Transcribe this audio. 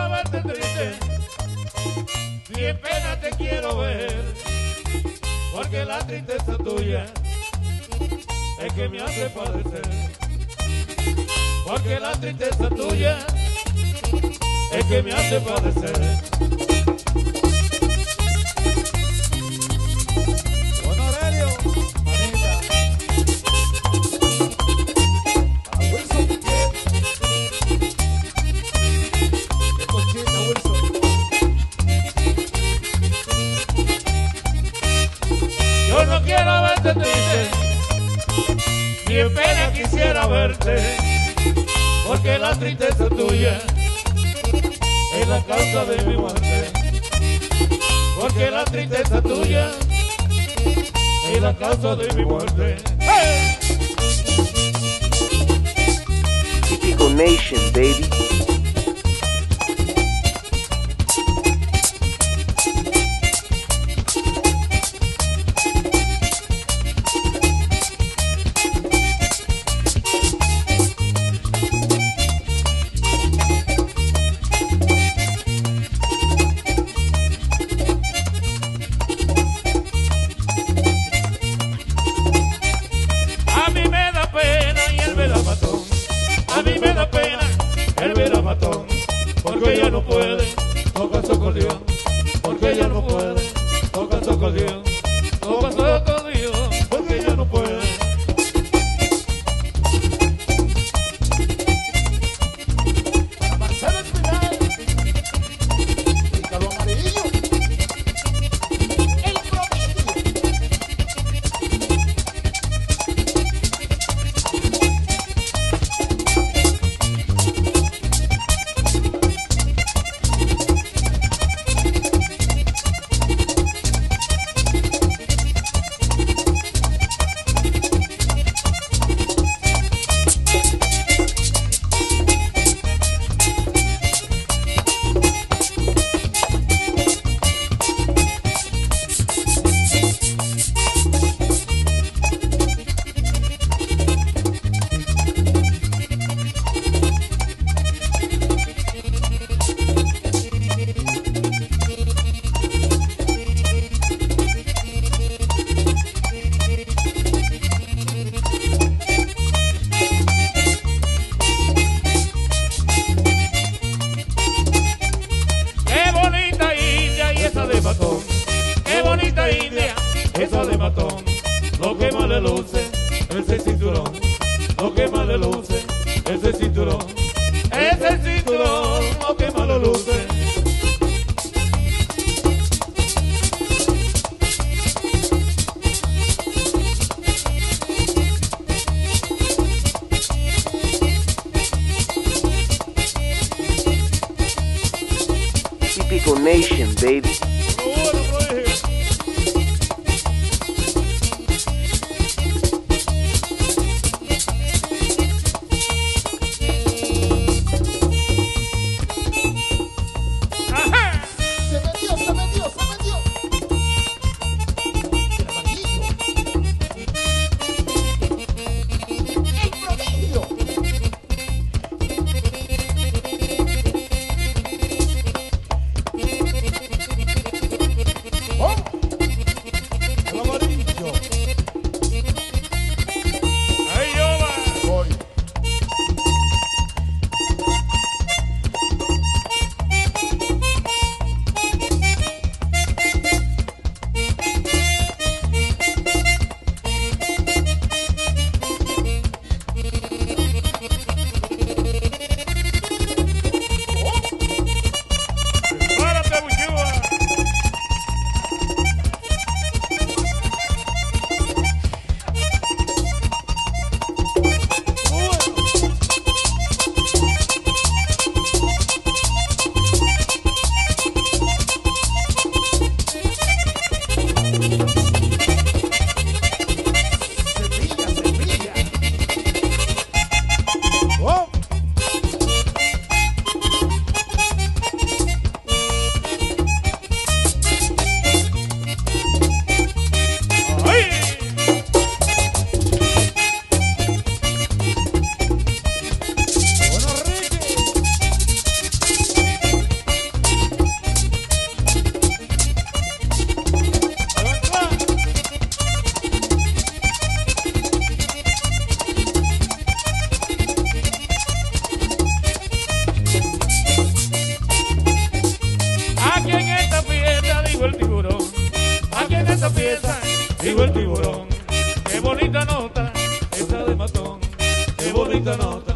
quiero verte triste, ni en pena te quiero ver, porque la tristeza tuya es que me hace padecer. Porque la tristeza tuya es que me hace padecer. Verte, porque la tristeza tuya es la causa de mi muerte. Porque la tristeza tuya es la causa de mi muerte. Nation, baby. No puede esa de matón. Lo que más le luce, ese cinturón. Lo que más le luce, ese cinturón. Ese cinturón, lo que más le luce. Nation, baby. llegó el tiburón. Qué bonita nota, esa de matón, qué bonita nota.